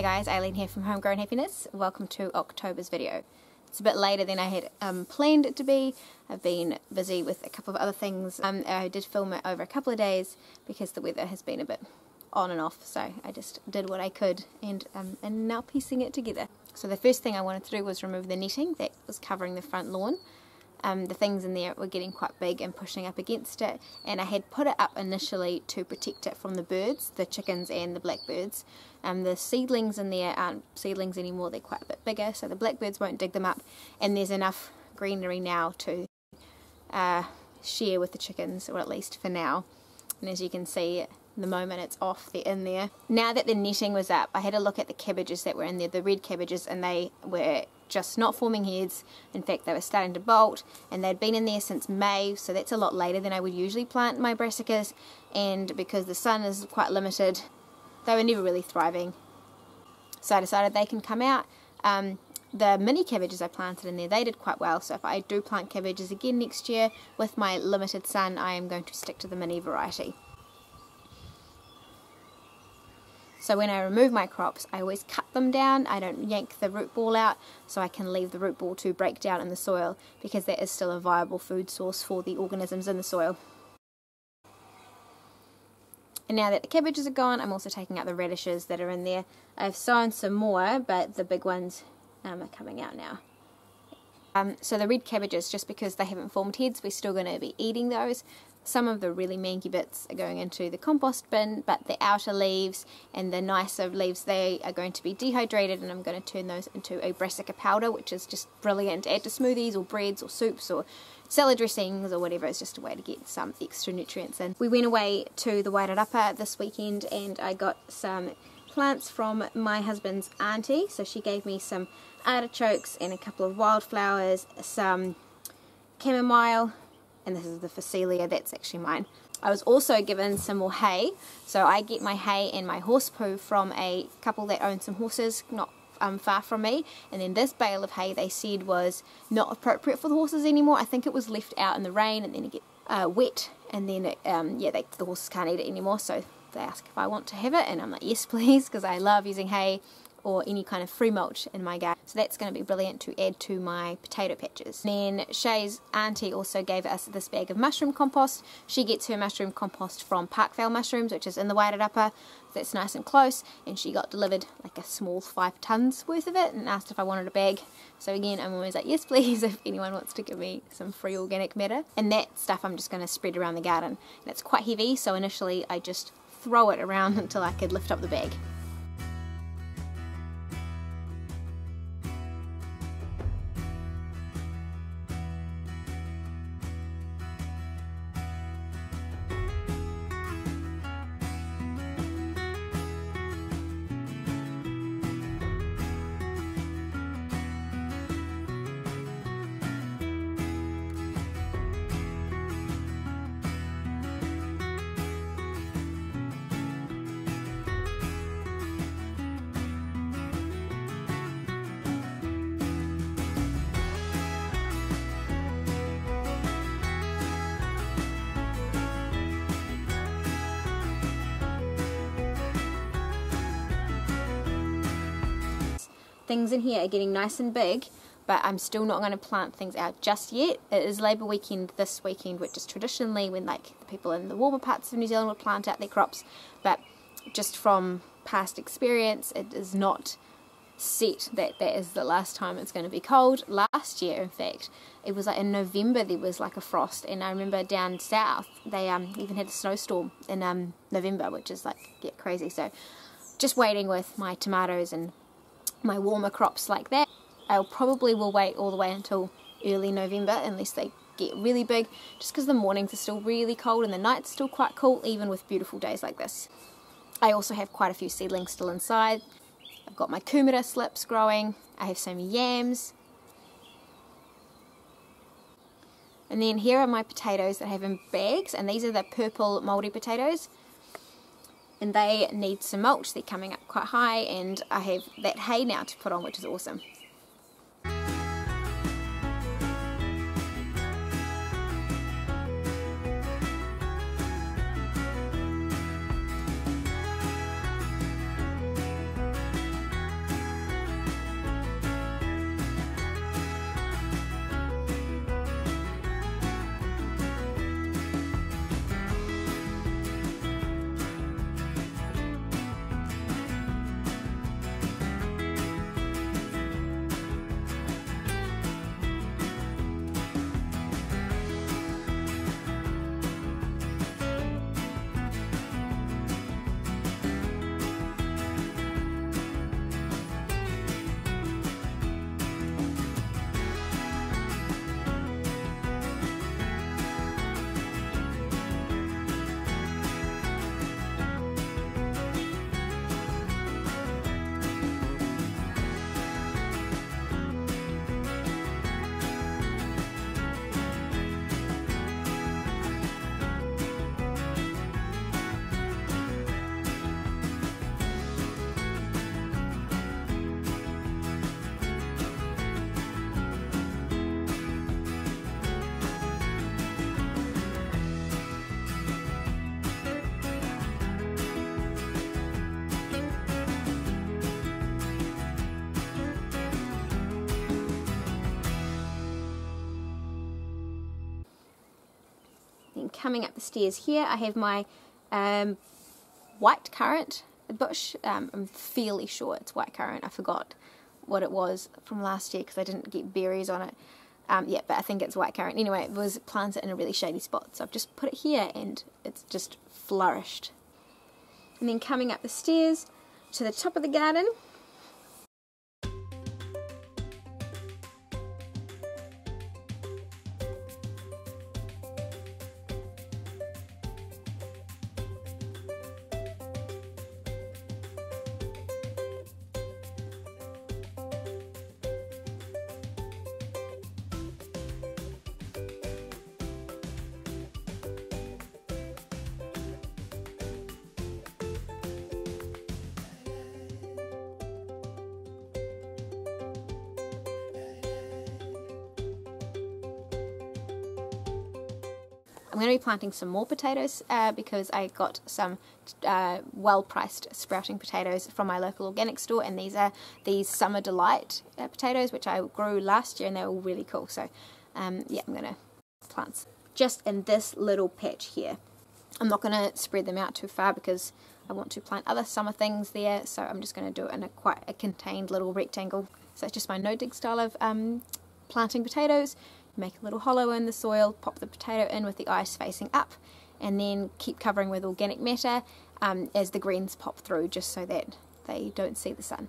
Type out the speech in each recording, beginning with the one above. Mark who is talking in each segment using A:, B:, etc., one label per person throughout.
A: Hey guys, Aileen here from Homegrown Happiness. Welcome to October's video. It's a bit later than I had um, planned it to be. I've been busy with a couple of other things. Um, I did film it over a couple of days because the weather has been a bit on and off, so I just did what I could and um, and now piecing it together. So the first thing I wanted to do was remove the netting that was covering the front lawn um, the things in there were getting quite big and pushing up against it and I had put it up initially to protect it from the birds, the chickens and the blackbirds. Um, the seedlings in there aren't seedlings anymore, they're quite a bit bigger so the blackbirds won't dig them up and there's enough greenery now to uh, share with the chickens or at least for now and as you can see the moment it's off they're in there. Now that the netting was up I had a look at the cabbages that were in there, the red cabbages and they were just not forming heads. In fact, they were starting to bolt and they'd been in there since May, so that's a lot later than I would usually plant my brassicas. And because the sun is quite limited, they were never really thriving. So I decided they can come out. Um, the mini cabbages I planted in there, they did quite well. So if I do plant cabbages again next year with my limited sun, I am going to stick to the mini variety. So when I remove my crops, I always cut them down. I don't yank the root ball out so I can leave the root ball to break down in the soil because that is still a viable food source for the organisms in the soil. And now that the cabbages are gone, I'm also taking out the radishes that are in there. I've sown some more, but the big ones um, are coming out now. Um, so the red cabbages, just because they haven't formed heads, we're still going to be eating those. Some of the really manky bits are going into the compost bin, but the outer leaves and the nicer leaves, they are going to be dehydrated and I'm going to turn those into a brassica powder, which is just brilliant to add to smoothies or breads or soups or salad dressings or whatever. It's just a way to get some extra nutrients in. We went away to the Wairarapa this weekend and I got some plants from my husband's auntie. So she gave me some artichokes and a couple of wildflowers, some chamomile, and this is the Phacelia, that's actually mine. I was also given some more hay, so I get my hay and my horse poo from a couple that own some horses not um, far from me, and then this bale of hay they said was not appropriate for the horses anymore. I think it was left out in the rain and then it get uh, wet, and then it, um, yeah, they, the horses can't eat it anymore, so they ask if I want to have it, and I'm like, yes please, because I love using hay or any kind of free mulch in my garden. So that's going to be brilliant to add to my potato patches. Then Shay's auntie also gave us this bag of mushroom compost. She gets her mushroom compost from Parkvale Mushrooms, which is in the Wairarapa. That's nice and close, and she got delivered like a small five tons worth of it and asked if I wanted a bag. So again, I'm always like, yes please, if anyone wants to give me some free organic matter. And that stuff I'm just going to spread around the garden. And it's quite heavy, so initially I just throw it around until I could lift up the bag. Things in here are getting nice and big but I'm still not going to plant things out just yet. It is Labour weekend this weekend, which is traditionally when like the people in the warmer parts of New Zealand would plant out their crops, but just from past experience, it is not set that that is the last time it's going to be cold. Last year, in fact, it was like in November there was like a frost, and I remember down south they um, even had a snowstorm in um, November, which is like get crazy. So just waiting with my tomatoes and my warmer crops like that. I probably will wait all the way until early November unless they get really big just because the mornings are still really cold and the nights still quite cool even with beautiful days like this. I also have quite a few seedlings still inside. I've got my kumara slips growing. I have some yams. And then here are my potatoes that I have in bags and these are the purple Maori potatoes and they need some mulch. They're coming up quite high and I have that hay now to put on which is awesome. Coming up the stairs here, I have my um, white currant bush. Um, I'm fairly sure it's white currant. I forgot what it was from last year because I didn't get berries on it. Um, yeah, but I think it's white currant. Anyway, it was planted in a really shady spot, so I've just put it here and it's just flourished. And then coming up the stairs to the top of the garden, I'm going to be planting some more potatoes uh, because I got some uh, well-priced sprouting potatoes from my local organic store and these are these Summer Delight uh, potatoes which I grew last year and they were really cool so um, yeah I'm going to plant just in this little patch here. I'm not going to spread them out too far because I want to plant other summer things there so I'm just going to do it in a quite a contained little rectangle. So it's just my no dig style of um, planting potatoes make a little hollow in the soil, pop the potato in with the ice facing up, and then keep covering with organic matter um, as the greens pop through just so that they don't see the sun.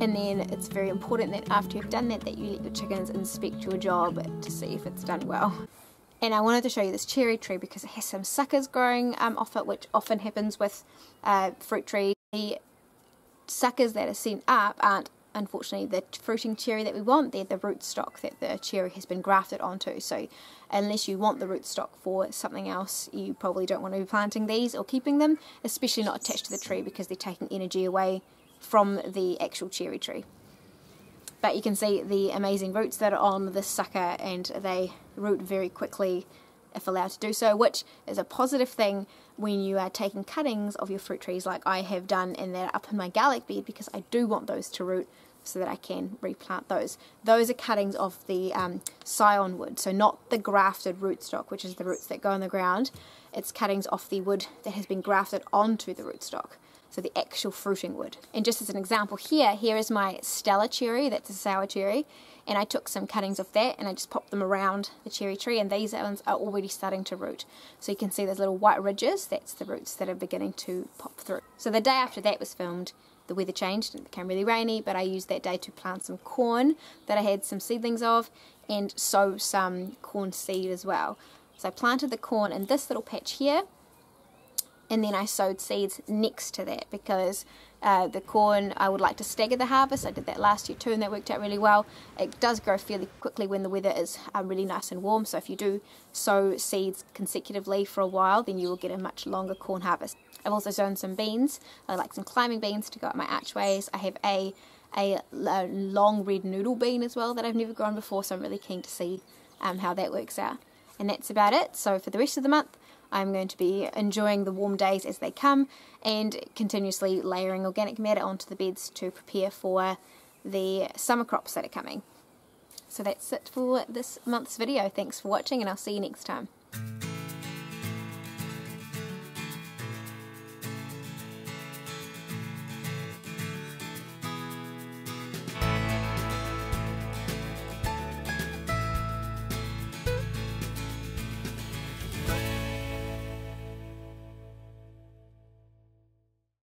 A: And then it's very important that after you've done that that you let your chickens inspect your job to see if it's done well. And I wanted to show you this cherry tree because it has some suckers growing um, off it which often happens with uh, fruit trees. The suckers that are sent up aren't unfortunately the fruiting cherry that we want. They're the rootstock that the cherry has been grafted onto. So unless you want the rootstock for something else you probably don't want to be planting these or keeping them especially not attached to the tree because they're taking energy away from the actual cherry tree. But you can see the amazing roots that are on this sucker and they root very quickly if allowed to do so, which is a positive thing when you are taking cuttings of your fruit trees like I have done and they're up in my garlic bed because I do want those to root so that I can replant those. Those are cuttings of the um, scion wood, so not the grafted rootstock, which is the roots that go in the ground. It's cuttings off the wood that has been grafted onto the rootstock so the actual fruiting wood. And just as an example here, here is my Stella cherry, that's a sour cherry, and I took some cuttings of that and I just popped them around the cherry tree and these ones are already starting to root. So you can see those little white ridges, that's the roots that are beginning to pop through. So the day after that was filmed, the weather changed and it became really rainy, but I used that day to plant some corn that I had some seedlings of and sow some corn seed as well. So I planted the corn in this little patch here and then I sowed seeds next to that because uh, the corn I would like to stagger the harvest. I did that last year too and that worked out really well. It does grow fairly quickly when the weather is uh, really nice and warm so if you do sow seeds consecutively for a while then you will get a much longer corn harvest. I've also sown some beans. I like some climbing beans to go up my archways. I have a, a, a long red noodle bean as well that I've never grown before so I'm really keen to see um, how that works out. And that's about it. So for the rest of the month I'm going to be enjoying the warm days as they come and continuously layering organic matter onto the beds to prepare for the summer crops that are coming. So that's it for this month's video. Thanks for watching and I'll see you next time.